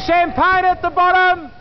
champagne at the bottom.